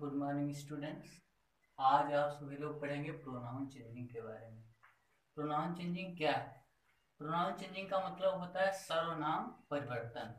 Good morning students. आज आप सभी लोग पढ़ेंगे प्रोनाउन चेंजिंग के बारे में। प्रोनाउन चेंजिंग क्या है? प्रोनाउन चेंजिंग का मतलब होता है सर्वनाम परिवर्तन।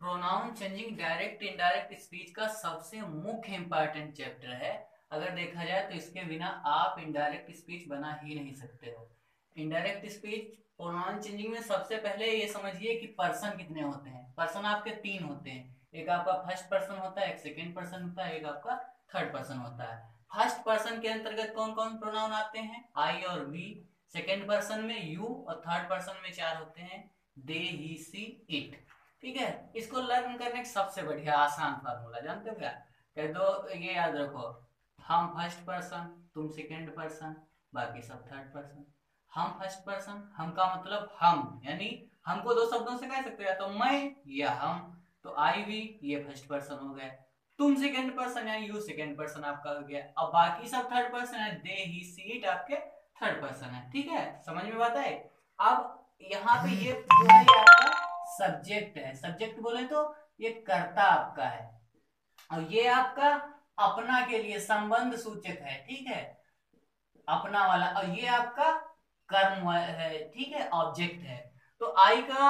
Pronoun changing direct indirect speech का सबसे मुख्य इंपॉर्टेंट चैप्टर है। अगर देखा जाए तो इसके बिना आप इनडायरेक्ट स्पीच बना ही नहीं सकते हो। इनडायरेक्ट स्पीच प्रोनाउन चेंजिंग में सबसे पहले ये समझिए कि पर्सन कितने होते हैं। पर्सन आपके तीन होते हैं। एक आपका फ़र्स्ट पर्सन होता है, एक सेकेंड पर्सन होता है, एक आपका थर्ड पर्सन होता है। फ़र्स्ट पर्सन के अंतर्गत कौन कौन प्रोनाउन आते हैं? आई और वी सेकेंड पर्सन में यू और थर्ड पर्सन में चार होते हैं। दे ही सी इट ठीक है? इसको लर्न करने का सबसे बढ़िया आसान फार्मूला जानते हो क्या? कह दो, ये याद रखो। हम फ़र्स्ट पर्सन तुम सेकेंड पर्सन बाकी सब थर्ड पर्सन हम फ़र्स्ट पर्सन हम का मतलब हम, यानी हमको दो शब्दों से कह सकते हैं तो मैं या हम। तो आई भी ये फ़र्स्ट पर्सन हो गया। तुम सेकेंड पर्सन यानी यू सेकेंड पर्सन आपका हो गया। अब बाकी सब थर्ड पर्सन है दे ही सीट आपके थर्ड पर्सन है। ठीक है? समझ में बात है अब यहाँ पे ये जो है, ये आपका सब्जेक्ट है। सब्जेक्ट बोले तो ये कर्ता आपका है। और ये आपका अपना के लिए संबंध सूचक है। ठीक है? अपना वाला। और ये आपका कर्म है ठीक है ऑब्जेक्ट है। तो आई का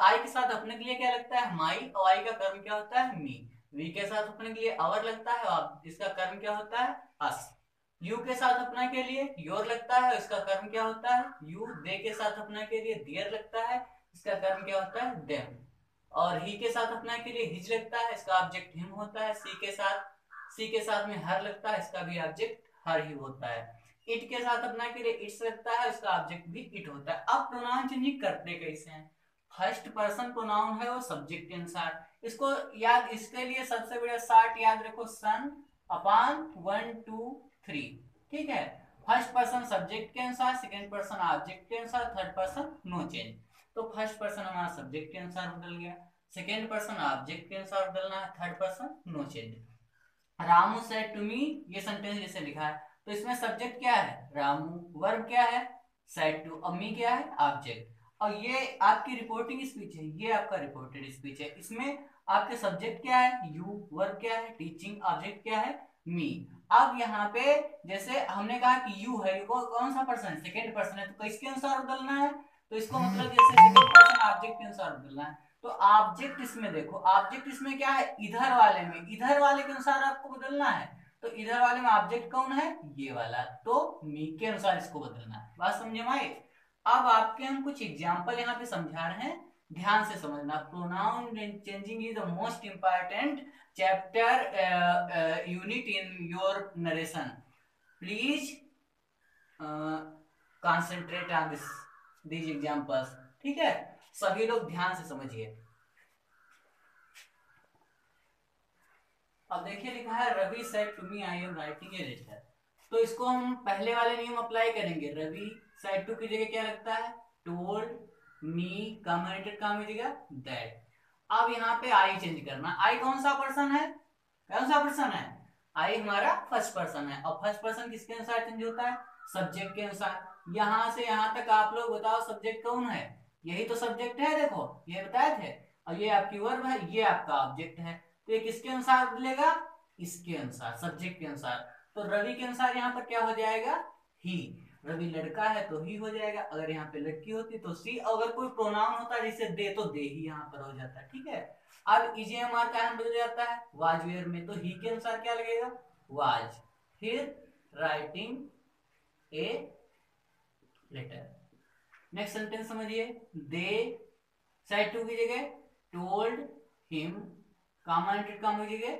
आई के साथ अपने के लिए क्या लगता है? माई और आई का कर्म क्या होता है? मी वी के साथ अपने के लिए अवर लगता है और इसका कर्म क्या होता है? अस यू के साथ अपना के लिए योर लगता है इसका कर्म क्या होता है? यू दे के साथ अपना के लिए दियर लगता है, इसका कर्म क्या होता है? देम और ही के साथ अपना के लिए हिज लगता है, इसका ऑब्जेक्ट हिम होता है। सी के साथ सी के साथ में हर लगता है, इसका भी ऑब्जेक्ट हर ही होता है। इट के साथ अपना के लिए इट्स लगता है, उसका ऑब्जेक्ट भी इट होता है। अब प्रोनाउन चेंजिंग करते कैसे हैं? फ़र्स्ट पर्सन प्रोनाउन है, वो सब्जेक्ट के अनुसार। इसको याद, इसके लिए सबसे बड़ा शार्ट याद रखो सन अपान वन टू थ्री ठीक है? फ़र्स्ट पर्सन सब्जेक्ट के अनुसार सेकेंड पर्सन ऑब्जेक्ट के अनुसार थर्ड पर्सन नो चेंज तो फ़र्स्ट पर्सन हमारा सब्जेक्ट के अनुसार बदल गया। सेकेंड पर्सन ऑब्जेक्ट के अनुसार बदलना है third person no change Ramu said to me ये सेंटेंस जैसे लिखा है तो इसमें सब्जेक्ट क्या है? रामू वर्ब क्या है? सेड टू अम्मी क्या है? ऑब्जेक्ट और ये आपकी रिपोर्टिंग स्पीच है, ये आपका रिपोर्टेड स्पीच है। इसमें आपके सब्जेक्ट क्या है? यू वर्ब क्या है? टीचिंग ऑब्जेक्ट क्या है? मी अब यहाँ पे जैसे हमने कहा कि यू है, यू कौन सा पर्सन सेकेंड पर्सन है तो किसके अनुसार बदलना है। तो इसको मतलब जैसे सेकेंड पर्सन ऑब्जेक्ट के अनुसार बदलना है। तो ऑब्जेक्ट इसमें देखो ऑब्जेक्ट इसमें क्या है? इधर वाले में। इधर वाले के अनुसार आपको बदलना है। तो इधर वाले में ऑब्जेक्ट कौन है? ये वाला। तो मी के अनुसार इसको बदलना है। बात समझे भाई? अब आपके हम कुछ एग्ज़ाम्पल यहाँ पे समझा रहे हैं। ध्यान से समझना। Pronoun changing is the most important chapter unit in your narration please concentrate on this these examples ठीक है? सभी लोग ध्यान से समझिए। अब देखिए लिखा है, Ravi said to me I am writing a letter तो इसको हम पहले वाले नियम अप्लाई करेंगे। रवि सेड टू की जगह क्या लगता है? टोल्ड मी कमेंटेड का जगह दैट अब यहाँ पे आई चेंज करना। आई कौन सा पर्सन है? कौन सा पर्सन है? आई हमारा फ़र्स्ट पर्सन है। और फ़र्स्ट पर्सन किसके अनुसार चेंज होता है? सब्जेक्ट के अनुसार। यहाँ से यहाँ तक आप लोग बताओ सब्जेक्ट कौन है? यही तो सब्जेक्ट है देखो, ये बताए थे। और ये आपकी वर्ब है, ये आपका ऑब्जेक्ट है। तो ये किसके अनुसार बदलेगा इसके अनुसार सब्जेक्ट के अनुसार। तो रवि के अनुसार यहाँ पर क्या हो जाएगा? ही रवि लड़का है तो ही हो जाएगा। अगर यहाँ पे लड़की होती तो सी अगर कोई प्रोनाउन होता है जैसे दे तो दे ही यहाँ पर हो जाता, ठीक है? अब इजेएमआर का हम बदल जाता है। वाज वेयर में तो ही के अनुसार क्या लगेगा? वाज फिर writing a letter next sentence समझिए. दे साइड टू की जगह टोल्ड हिम कॉमेंटेड काम की जगह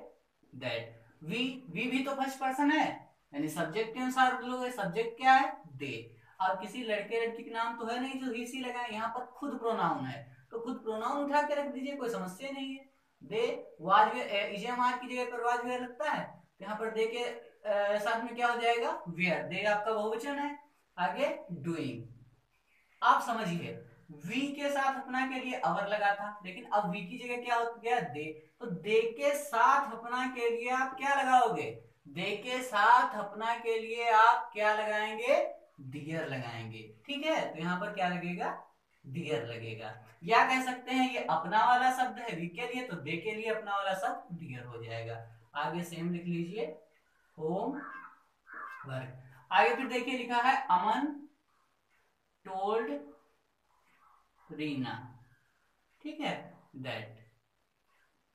दैट वी वी भी तो फ़र्स्ट पर्सन है. यानी सब्जेक्ट के अनुसार बदलोगे सब्जेक्ट क्या है? दे अब किसी लड़के लड़की के नाम तो है नहीं जो ही सी लगा यहाँ पर खुद प्रोनाउन है. तो खुद प्रोनाउन उठा के रख दीजिए, कोई समस्या नहीं है. दे वाज इजेमार की जगह पर वाज लगता है. तो यहाँ पर दे के साथ में क्या हो जाएगा? वेयर दे आपका बहुवचन है। आगे डूइंग आप समझिए वी के साथ अपना के लिए अवर लगा था, लेकिन अब वी की जगह क्या हो गया? दे तो दे के साथ अपना के लिए आप क्या लगाओगे? दे के साथ अपना के लिए आप क्या लगाएँगे? दियर लगाएँगे। ठीक है? तो यहाँ पर क्या लगेगा? दियर लगेगा। या कह सकते हैं, ये अपना वाला शब्द है वी के लिए तो दे के लिए अपना वाला शब्द डियर हो जाएगा। आगे सेम लिख लीजिए। होम वर्क आगे फिर देखिए लिखा है अमन टोल्ड रीना। ठीक है? दैट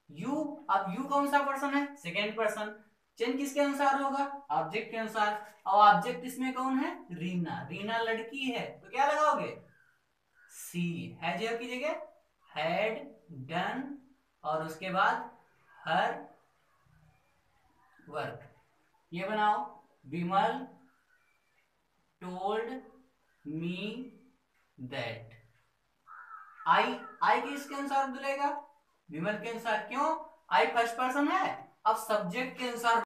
यू अब यू कौन सा पर्सन है? सेकेंड पर्सन चेंज किसके अनुसार होगा? ऑब्जेक्ट के अनुसार। और ऑब्जेक्ट इसमें कौन है? रीना। रीना लड़की है। तो क्या लगाओगे? सी है जो की जगह हैड डन और उसके बाद हर वर्क ये बनाओ। विमल टोल्ड मी दैट आई आई किसके अनुसार बदलेगा विमल के अनुसार क्यों? आई फ़र्स्ट पर्सन है। अब सब्जेक्ट के अनुसार